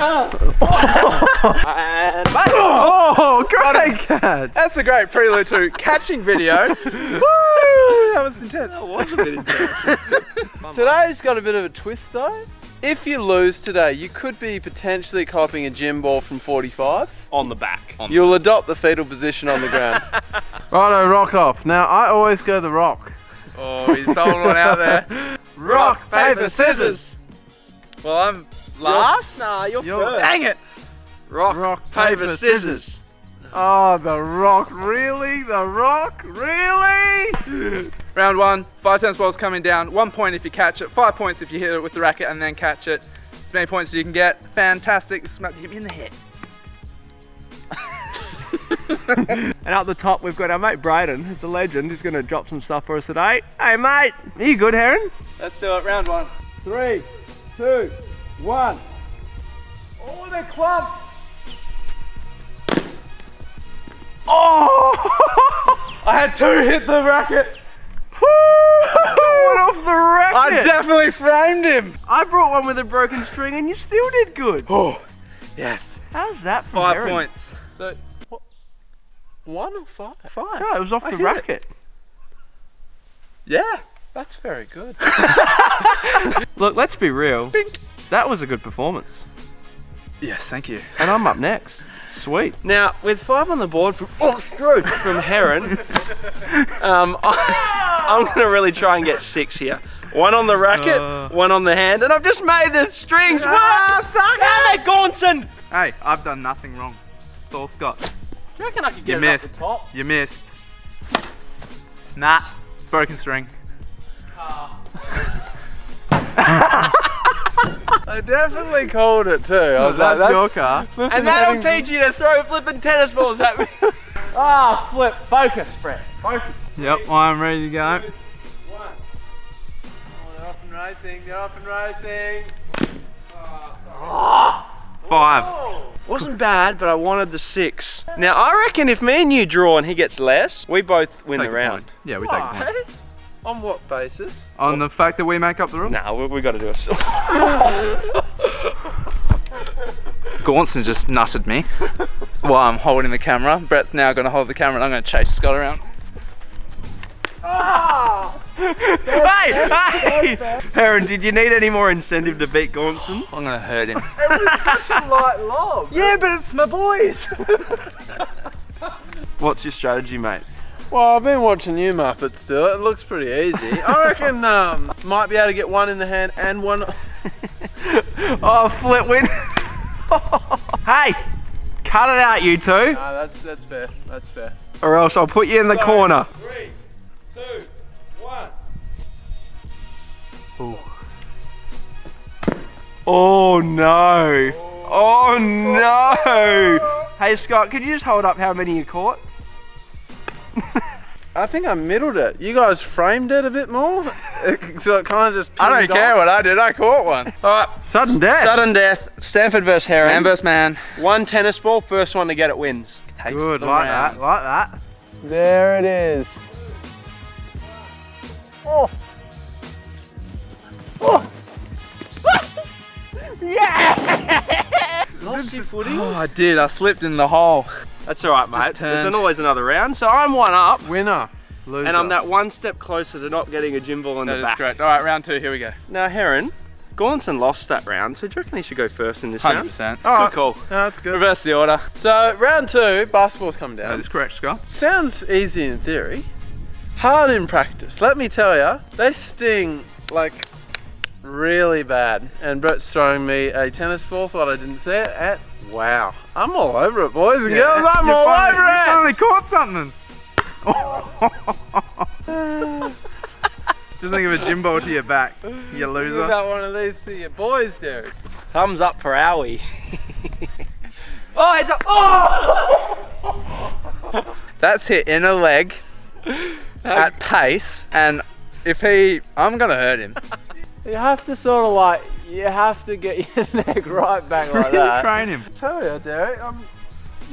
and back. Oh, great catch. That's a great prelude to catching video. Woo! That was intense. That was a bit intense. Today's got a bit of a twist though. If you lose today, you could be potentially copying a gym ball from 45. On the back. On You'll adopt the fetal position on the ground. Righto, rock off. Now, I always go the rock. Oh, he's sold one out there. Rock, paper, scissors. Well, I'm last. Nah, you're, You're- first. Dang it! Rock, Rock, paper, paper, scissors. Oh, the rock. Really? The rock? Really? Round one, five tennis balls coming down. One point if you catch it, five points if you hit it with the racket and then catch it. As many points as you can get. Fantastic. Smack hit me in the head. And up the top, we've got our mate Brayden, who's a legend, who's going to drop some stuff for us today. Hey, mate. Are you good, Herron? Let's do it. Round one. Three, two, one. Oh, the club. Oh! I had two hit the racket. One off the racket. I definitely framed him. I brought one with a broken string and you still did good. Oh, yes. How's that for Five Herron? points. So, what? One or five? Five. No, it was off I the hit it. racket. Yeah. That's very good. Look, let's be real. That was a good performance. Yes, thank you. And I'm up next. Sweet. Now, with five on the board from oh, screw from Herron, um, I, am going to really try and get six here. One on the racket, Uh. one on the hand, and I've just made the strings Ah, work. Damn it, Gaunson! Hey, I've done nothing wrong. It's all Scott. Do you reckon I could get You it missed. up the top? You missed. Nah. Broken string. I definitely called it too. I was like, That's that's your car. And that'll teach you to throw flipping tennis balls at me. Ah, flip. Focus, Brett. Focus. Yep, I'm ready to go. One. Oh, they're off and racing. They're off and racing. Five. Wasn't bad, but I wanted the six. Now, I reckon if me and you draw and he gets less, we both win Take the round. point. Yeah, we take a point. Why? On what basis? On the fact that we make up the rules. Nah, we, we got to do it. still. Gaunson just nutted me while I'm holding the camera. Brett's now going to hold the camera and I'm going to chase Scott around. Ah! hey, hey! Herron, did you need any more incentive to beat Gaunson? I'm going to hurt him. It was such a light lob. yeah, but it's my boys. What's your strategy, mate? Well, I've been watching you Muppets do it. It looks pretty easy. I reckon um, might be able to get one in the hand and one. Oh, flip win. hey, cut it out, you two, No, that's that's fair. That's fair. or else I'll put you in the corner. Three, two, one. Oh no. Oh no. Hey, Scott, could you just hold up how many you caught? I think I middled it. You guys framed it a bit more, so it kind of just. I don't pinned care off. what I did. I caught one. All right. Sudden death. Sudden death. Stanford versus Herron. Man versus man. One tennis ball, first one to get it wins. Takes Good, like round. that, like that. There it is. Oh. Oh. yeah. Lost your footing. Oh, I did. I slipped in the hole. That's all right, mate. There's always another round. So I'm one up, Winner. Loser. and I'm that one step closer to not getting a gym ball in That the is back. great. All right, round two. Here we go. Now, Herron, Gaunson lost that round, so do you reckon he should go first in this Hundred round? percent. All right. Good call. No, that's good. Reverse the order. So round two, basketballs come down. That is correct, Scott. Sounds easy in theory, hard in practice. Let me tell you, they sting like really bad. And Brett's throwing me a tennis ball. Thought I didn't see it. And wow, I'm all over it, boys and girls. I'm You all finally, over you it. finally caught something. Just think of a gym ball to your back, you Think loser. about one of these to your boys, Derek. Thumbs up for Owie. oh, heads up. Oh! That's hit in a leg at pace, and if he, I'm gonna hurt him. You have to sort of like, you have to get your neck right back like Really that. train him. tell you, Derek, I'm,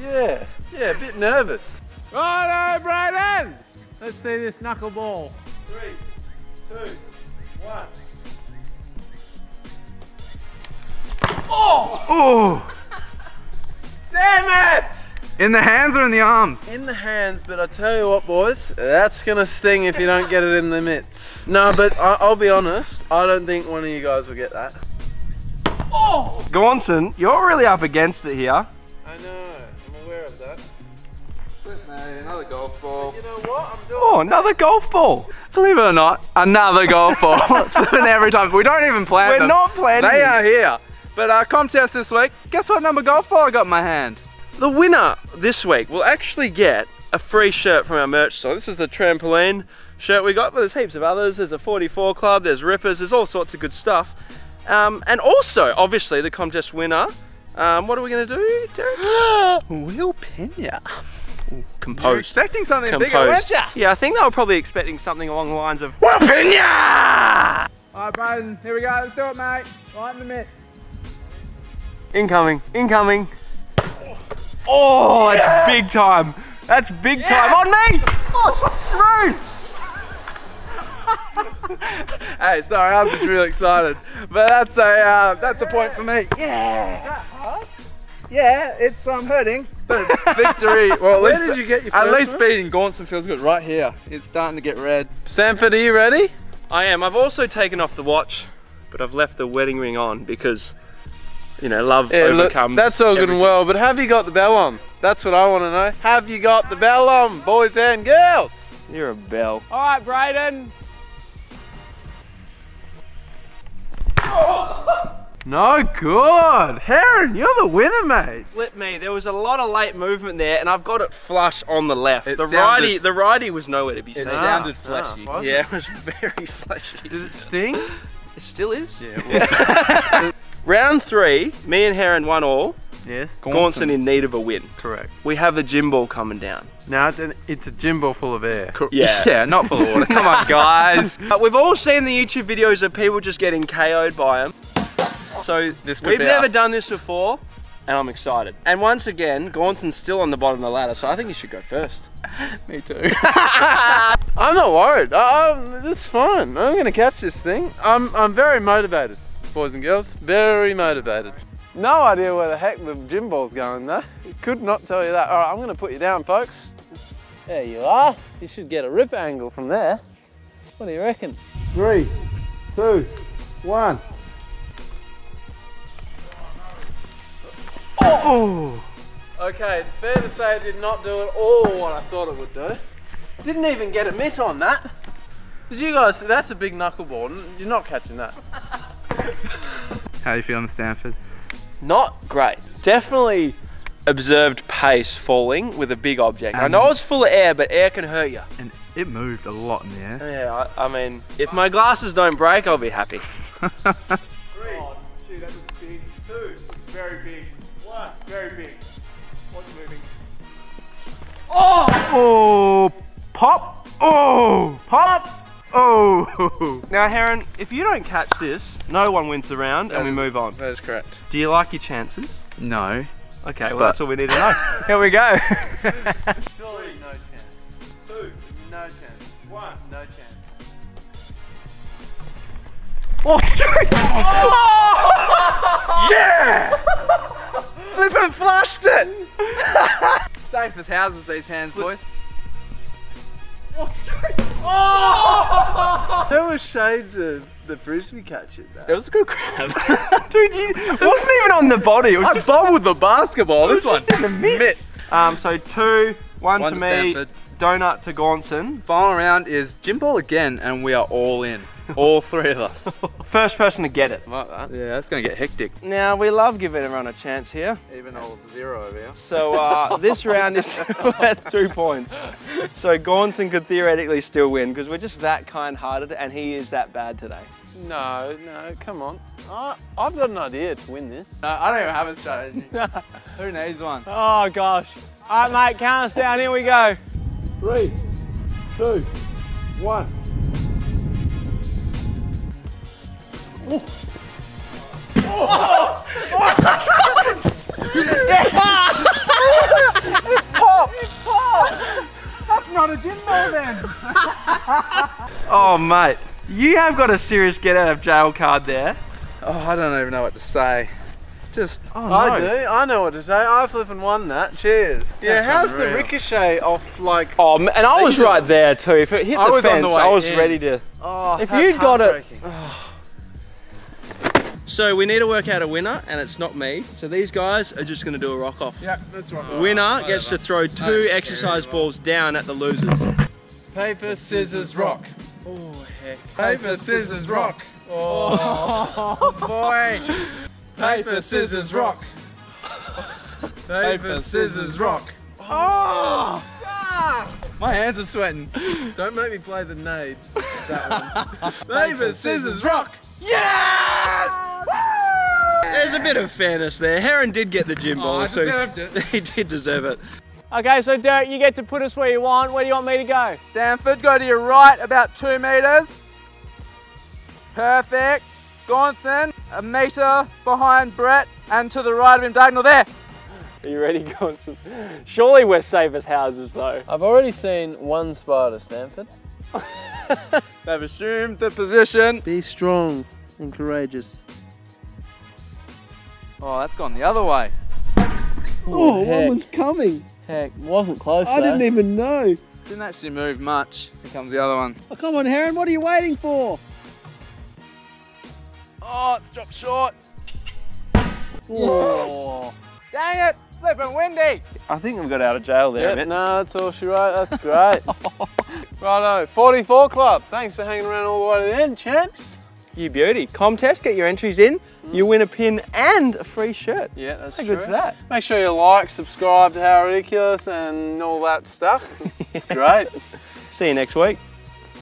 yeah, yeah, a bit nervous. Righto, Brayden! Let's see this knuckleball. Three, two, one. Oh! Oh! Damn it! In the hands or in the arms? In the hands, but I tell you what, boys, that's gonna sting if you don't get it in the mitts. No, but I, I'll be honest, I don't think one of you guys will get that. Oh! Gaunson, you're really up against it here. I know, I'm aware of that. Another golf ball. You know what? I'm doing. Oh, another golf ball. Believe it or not, another golf ball. Every time. We don't even plan We're them. not planning. They are here. But uh, contest this week. Guess what number golf ball I got in my hand? The winner this week will actually get a free shirt from our merch store. This is the trampoline shirt we got, but there's heaps of others. There's a 44 Club, there's Rippers, there's all sorts of good stuff. Um, and also, obviously, the contest winner. Um, what are we going to do, Derek? Will Pena. You're Composed. expecting something bigger, Composed. weren't ya? Yeah, I think they were probably expecting something along the lines of Will Pena! Alright, Biden, here we go. Let's do it, mate. Right in the mitt. incoming, incoming. Oh, that's big time. That's big time on me. Oh, through. Hey, sorry, I'm just really excited. But that's a uh, that's a point for me. Yeah. Yeah, it's um hurting, but victory. Well, at Where least did you get your At least one? beating Gaunson feels good right here. It's starting to get red. Stanford, are you ready? I am. I've also taken off the watch, but I've left the wedding ring on because, you know, love Yeah, look, overcomes. that's all good and well, but have you got the bell on? That's what I want to know. Have you got the bell on, boys and girls? You're a bell. All right, Brayden. No good. Herron, you're the winner, mate. Flip me. There was a lot of late movement there, and I've got it flush on the left. It the sounded- righty, the righty was nowhere to be seen. It sounded Ah, fleshy. was yeah, it was very fleshy. Did it sting? It still is. Yeah. Round three, me and Herron won all. Yes. Gaunson in need of a win. Correct. We have the gym ball coming down. Now it's an it's a gym ball full of air. Yeah. Yeah, not full of water. Come on, guys. Uh, we've all seen the YouTube videos of people just getting KO'd by them. So This could we've be never us. done this before, and I'm excited. And once again, Gaunson's still on the bottom of the ladder, so I think you should go first. Me too. I'm not worried. Um, it's fine. I'm gonna catch this thing. I'm I'm very motivated, boys and girls. Very motivated. No idea where the heck the gym ball's going though. Could not tell you that. All right, I'm gonna put you down, folks. There you are. You should get a rip angle from there. What do you reckon? Three, two, one. Oh! Okay, it's fair to say it did not do at all what I thought it would do. Didn't even get a mitt on that. Did you guys? That's a big knuckleball. N- You're not catching that. How are you feeling, Stanford? Not great. Definitely observed pace falling with a big object. I know it's full of air, but air can hurt you. And it moved a lot in the air. Yeah, I, I mean, if my glasses don't break, I'll be happy. Three. Oh, shoot, that was big. Two. Very big. One. Very big. What's moving? Oh! Oh, pop. Oh, pop. Oh. Now, Herron, if you don't catch this, no one wins the round, and we is- move on. That is correct. Do you like your chances? No. Okay, well, But- that's all we need to know. Here we go. Surely no chance. Two. No chance. One. No chance. oh, straight. Flippin' flushed it. Safe as houses, these hands, boys. There were shades of the frisbee catch in it It was a good grab. Dude, you wasn't even on the body. It was I just, bobbled the basketball. This one. just in the mitts. Um, so two, one, One to to me, Stanford. donut to Gaunson. Final round is gym ball again, and we are all in. All three of us. First person to get it. Like that. Yeah, that's gonna get hectic. Now, we love giving everyone a chance here. Even old zero over here. So uh, this round is at two points. So Gaunson could theoretically still win because we're just that kind-hearted and he is that bad today. No, no, come on. I, I've got an idea to win this. No, I don't even have a strategy. Who needs one? Oh, gosh. All right, mate, count us down. Here we go. Three, two, one. That's not a gym ball then. Oh mate, you have got a serious get out of jail card there. Oh, I don't even know what to say. Just, oh I do. I know what to say. I flipping won that. Cheers. Yeah, That's how's the ricochet off like? Oh, and I was right there too. If it hit I the was on fence, the I was in. ready to. Oh, If that's you'd got it- heartbreaking. Oh. So we need to work out a winner, and it's not me. So these guys are just going to do a rock off. Yeah, that's right. Winner gets to throw two exercise balls down at the losers. Paper, scissors, rock. Oh heck. Paper, scissors, rock. Oh boy. Paper, scissors, rock. Paper, scissors, rock. Oh! Ah! My hands are sweating. Don't make me play the nade. That one. Paper, scissors, rock. There's a bit of fairness there. Herron did get the gym oh, ball, Oh, I so deserved it. he did deserve it. Okay, so Derek, you get to put us where you want. Where do you want me to go? Stanford, go to your right about two meters. Perfect. Gaunson, a meter behind Brett and to the right of him, diagonal there. Are you ready, Gaunson? Surely we're safe as houses, though. I've already seen one spider, Stanford. They've assumed the position. Be strong and courageous. Oh, that's gone the other way. Oh, heck. one was coming. Heck, wasn't close I didn't even know. Didn't actually move much. Here comes the other one. Oh, come on, Herron. What are you waiting for? Oh, it's dropped short. Oh. Dang it, flipping windy. I think we got out of jail there a Yep, bit. no, that's all she wrote. That's great. Righto, 44 Club. Thanks for hanging around all the way to the end, champs. You beauty. Contest, get your entries in. You mm. win a pin and a free shirt. Yeah, that's How true. good's that? Make sure you like, subscribe to How Ridiculous and all that stuff. It's great. See you next week.